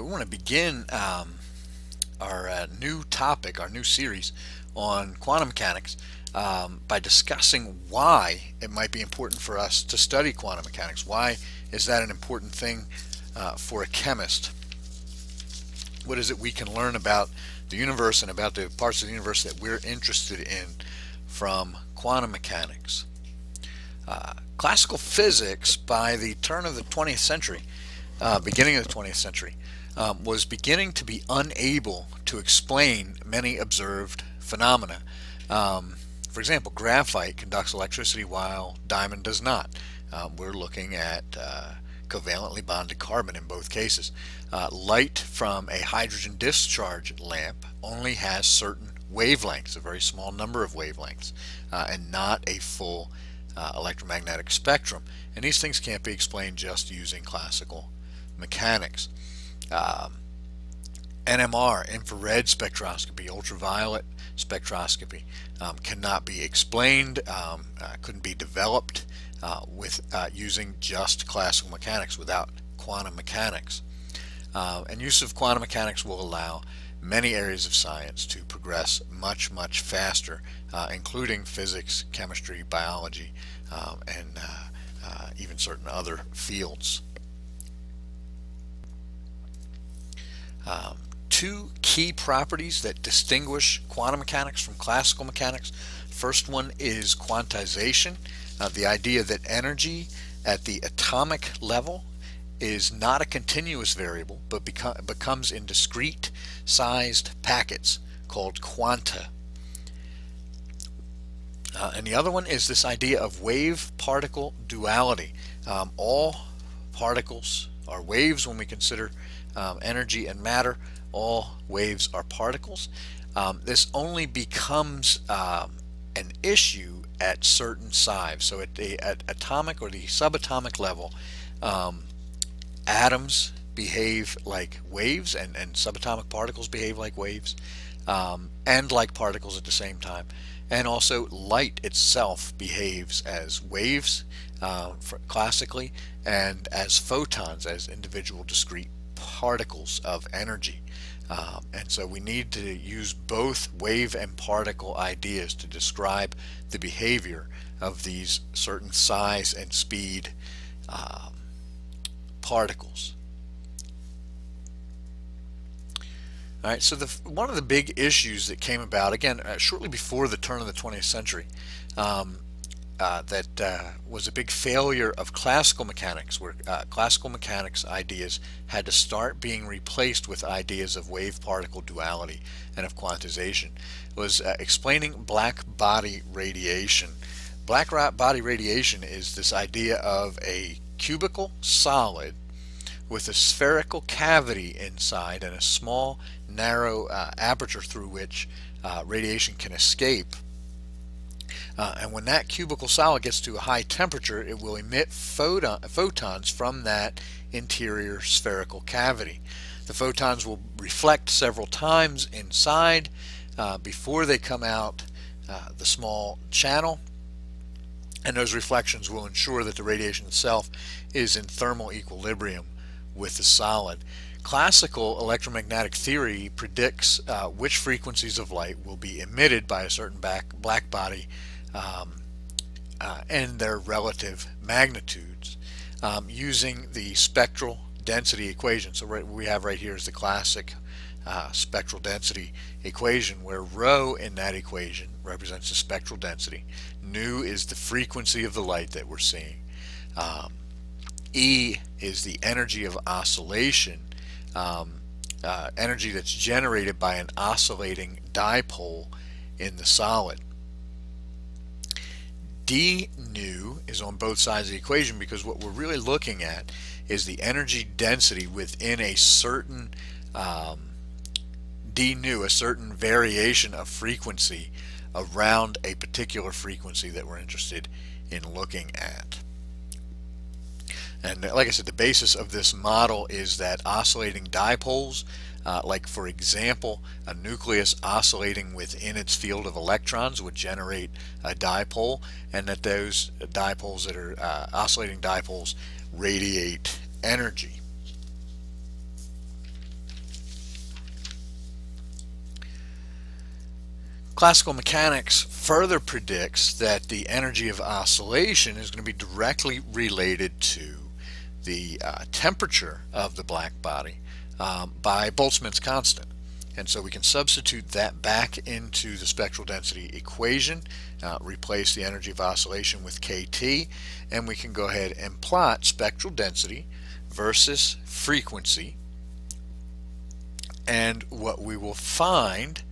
we want to begin um, our uh, new topic, our new series on quantum mechanics um, by discussing why it might be important for us to study quantum mechanics. Why is that an important thing uh, for a chemist? What is it we can learn about the universe and about the parts of the universe that we're interested in from quantum mechanics? Uh, classical physics, by the turn of the 20th century, uh, beginning of the 20th century, um, was beginning to be unable to explain many observed phenomena. Um, for example, graphite conducts electricity while diamond does not. Um, we're looking at uh, covalently bonded carbon in both cases. Uh, light from a hydrogen discharge lamp only has certain wavelengths, a very small number of wavelengths, uh, and not a full uh, electromagnetic spectrum. And these things can't be explained just using classical mechanics. Um, NMR, infrared spectroscopy, ultraviolet spectroscopy um, cannot be explained, um, uh, couldn't be developed uh, with uh, using just classical mechanics without quantum mechanics. Uh, and use of quantum mechanics will allow many areas of science to progress much, much faster, uh, including physics, chemistry, biology, um, and uh, even certain other fields. Um, two key properties that distinguish quantum mechanics from classical mechanics. First one is quantization, uh, the idea that energy at the atomic level is not a continuous variable but beco becomes in discrete sized packets called quanta. Uh, and the other one is this idea of wave particle duality. Um, all particles are waves when we consider um, energy and matter. All waves are particles. Um, this only becomes um, an issue at certain size. So at the at atomic or the subatomic level, um, atoms behave like waves and, and subatomic particles behave like waves um, and like particles at the same time. And also light itself behaves as waves uh, classically and as photons, as individual discrete particles of energy. Um, and so we need to use both wave and particle ideas to describe the behavior of these certain size and speed um, particles. All right, so the, one of the big issues that came about, again, uh, shortly before the turn of the 20th century, um, uh, that uh, was a big failure of classical mechanics, where uh, classical mechanics ideas had to start being replaced with ideas of wave-particle duality and of quantization, was uh, explaining black body radiation. Black body radiation is this idea of a cubical solid with a spherical cavity inside and a small narrow uh, aperture through which radiation can escape uh, and when that cubical solid gets to a high temperature, it will emit photon, photons from that interior spherical cavity. The photons will reflect several times inside uh, before they come out uh, the small channel and those reflections will ensure that the radiation itself is in thermal equilibrium with the solid. Classical electromagnetic theory predicts uh, which frequencies of light will be emitted by a certain black body um, uh, and their relative magnitudes um, using the spectral density equation. So right, what we have right here is the classic uh, spectral density equation where rho in that equation represents the spectral density. Nu is the frequency of the light that we're seeing. Um, e is the energy of oscillation, um, uh, energy that's generated by an oscillating dipole in the solid d nu is on both sides of the equation because what we're really looking at is the energy density within a certain um, d nu, a certain variation of frequency around a particular frequency that we're interested in looking at. And like I said, the basis of this model is that oscillating dipoles uh, like for example, a nucleus oscillating within its field of electrons would generate a dipole and that those dipoles that are uh, oscillating dipoles radiate energy. Classical mechanics further predicts that the energy of oscillation is going to be directly related to the uh, temperature of the black body um, by Boltzmann's constant. And so we can substitute that back into the spectral density equation, uh, replace the energy of oscillation with kT, and we can go ahead and plot spectral density versus frequency. And what we will find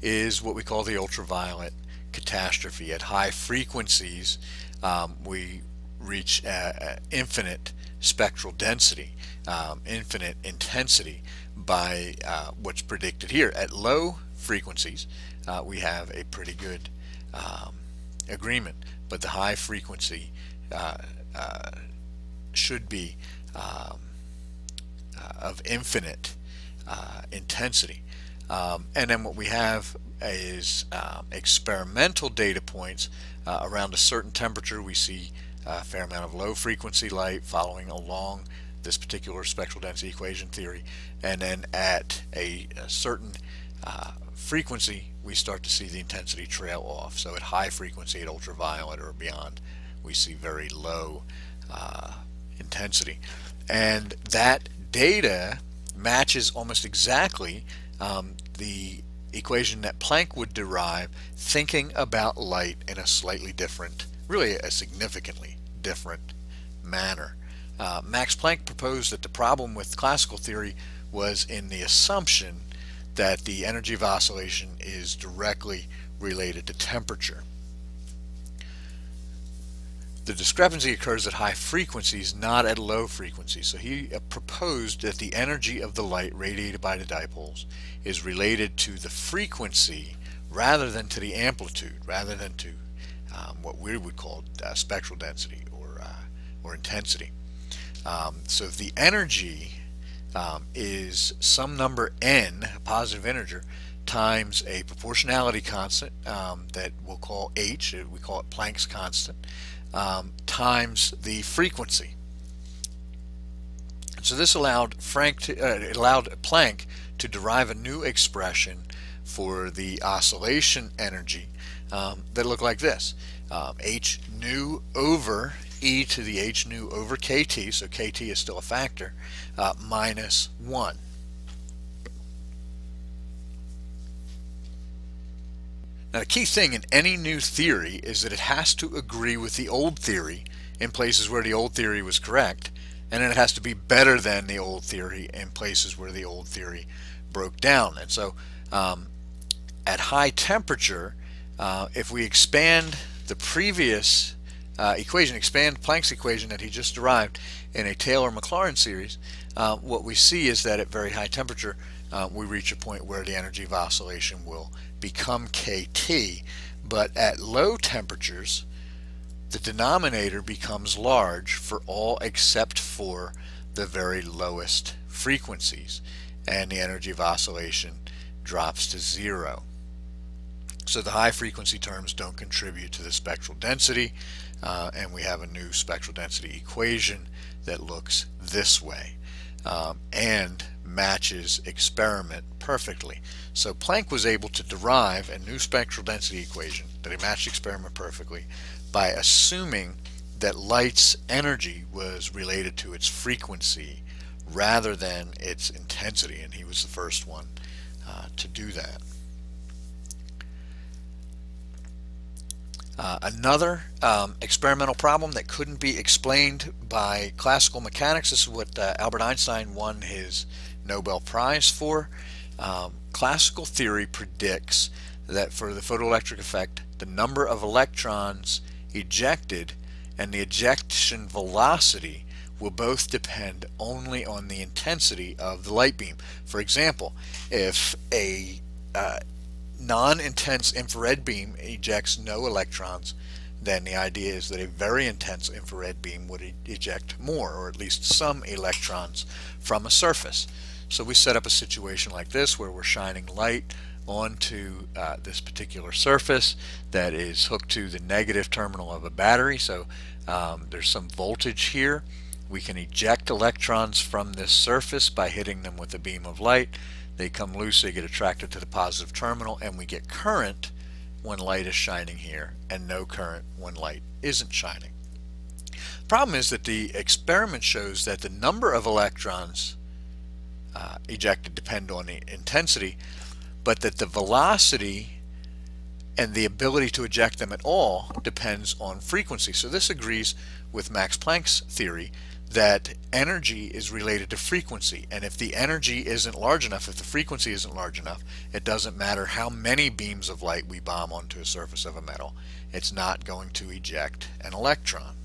is what we call the ultraviolet catastrophe. At high frequencies, um, we reach uh, uh, infinite spectral density, um, infinite intensity by uh, what's predicted here. At low frequencies, uh, we have a pretty good um, agreement, but the high frequency uh, uh should be um, of infinite intensity. Um, and then what we have is um, experimental data points around a certain temperature. We see a fair amount of low frequency light following along this particular spectral density equation theory. And then at a, a certain uh, frequency, we start to see the intensity trail off. So at high frequency, at ultraviolet or beyond, we see very low uh, intensity. And that data matches almost exactly um, the equation that Planck would derive thinking about light in a slightly different, really a significantly different manner. Uh, Max Planck proposed that the problem with classical theory was in the assumption that the energy of oscillation is directly related to temperature. The discrepancy occurs at high frequencies, not at low frequencies. So he uh, proposed that the energy of the light radiated by the dipoles is related to the frequency rather than to the amplitude, rather than to um, what we would call uh, spectral density or, uh, or intensity. Um, so if the energy um, is some number n, a positive integer, times a proportionality constant um, that we'll call h, uh, we call it Planck's constant, um, times the frequency. So this allowed Frank to, uh, allowed Planck to derive a new expression for the oscillation energy um, that look like this. Um, h nu over e to the h nu over kt, so kt is still a factor, uh, minus 1. Now the key thing in any new theory is that it has to agree with the old theory in places where the old theory was correct, and then it has to be better than the old theory in places where the old theory broke down. And so um, at high temperature, uh, if we expand the previous uh, equation, expand Planck's equation that he just derived in a Taylor-Maclaurin series, uh, what we see is that at very high temperature uh, we reach a point where the energy of oscillation will become kT, but at low temperatures the denominator becomes large for all except for the very lowest frequencies and the energy of oscillation drops to zero. So the high frequency terms don't contribute to the spectral density uh, and we have a new spectral density equation that looks this way um, and matches experiment perfectly. So Planck was able to derive a new spectral density equation that matched experiment perfectly by assuming that light's energy was related to its frequency rather than its intensity and he was the first one uh, to do that. Uh, another um, experimental problem that couldn't be explained by classical mechanics, this is what uh, Albert Einstein won his Nobel Prize for. Um, classical theory predicts that for the photoelectric effect, the number of electrons ejected and the ejection velocity will both depend only on the intensity of the light beam. For example, if a uh, non-intense infrared beam ejects no electrons, then the idea is that a very intense infrared beam would e eject more, or at least some electrons from a surface. So we set up a situation like this where we're shining light onto uh, this particular surface that is hooked to the negative terminal of a battery. So um, there's some voltage here. We can eject electrons from this surface by hitting them with a beam of light. They come loose, they get attracted to the positive terminal, and we get current when light is shining here and no current when light isn't shining. The problem is that the experiment shows that the number of electrons uh, ejected depend on the intensity, but that the velocity and the ability to eject them at all depends on frequency. So this agrees with Max Planck's theory that energy is related to frequency and if the energy isn't large enough, if the frequency isn't large enough, it doesn't matter how many beams of light we bomb onto a surface of a metal, it's not going to eject an electron.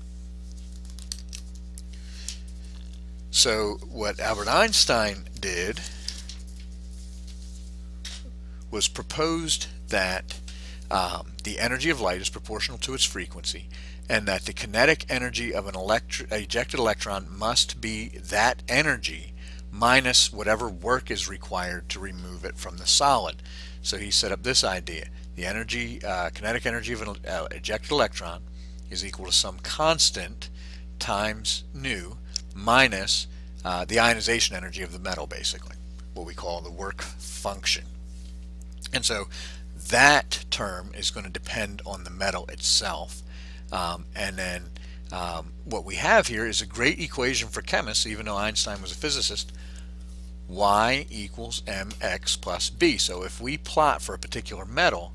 So what Albert Einstein did was proposed that um, the energy of light is proportional to its frequency and that the kinetic energy of an ejected electron must be that energy minus whatever work is required to remove it from the solid. So he set up this idea. The energy, uh, kinetic energy of an uh, ejected electron is equal to some constant times nu minus uh, the ionization energy of the metal basically, what we call the work function. And so that term is going to depend on the metal itself. Um, and then um, what we have here is a great equation for chemists, even though Einstein was a physicist, y equals mx plus b. So if we plot for a particular metal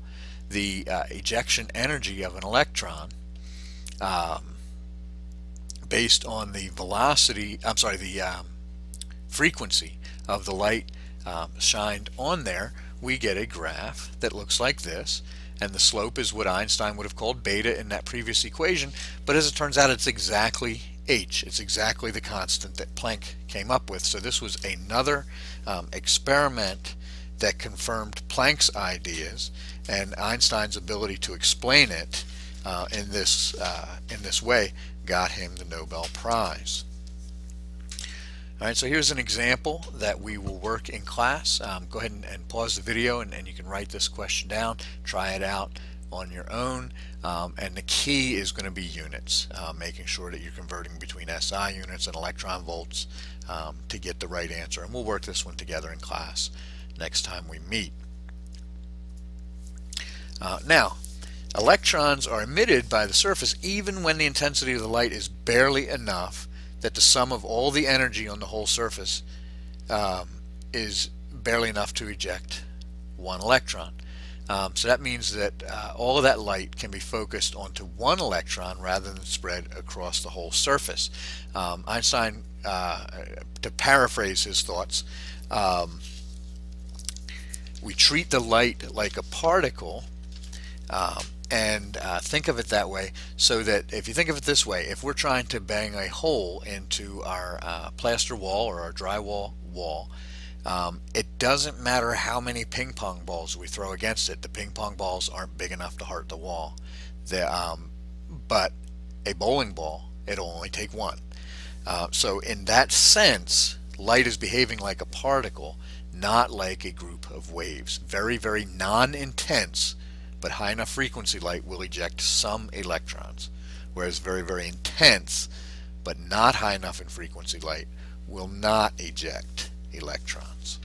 the uh, ejection energy of an electron um, based on the velocity, I'm sorry, the um, frequency of the light um, shined on there, we get a graph that looks like this and the slope is what Einstein would have called beta in that previous equation but as it turns out it's exactly h it's exactly the constant that Planck came up with so this was another um, experiment that confirmed Planck's ideas and Einstein's ability to explain it uh, in this uh, in this way got him the Nobel Prize. All right, so here's an example that we will work in class. Um, go ahead and, and, pause the video and, and, you can write this question down, try it out on your own. Um, and the key is going to be units, uh, making sure that you're converting between SI units and electron volts um, to get the right answer. And we'll work this one together in class next time we meet. Uh, now, electrons are emitted by the surface even when the intensity of the light is barely enough that the sum of all the energy on the whole surface um, is barely enough to eject one electron. Um, so that means that uh, all of that light can be focused onto one electron rather than spread across the whole surface. Um, Einstein, uh, to paraphrase his thoughts, um, we treat the light like a particle um, and uh, think of it that way so that if you think of it this way if we're trying to bang a hole into our uh, plaster wall or our drywall wall um, it doesn't matter how many ping pong balls we throw against it the ping pong balls aren't big enough to hurt the wall. Um, but a bowling ball it'll only take one. Uh, so in that sense light is behaving like a particle not like a group of waves. Very very non-intense but high enough frequency light will eject some electrons, whereas very, very intense but not high enough in frequency light will not eject electrons.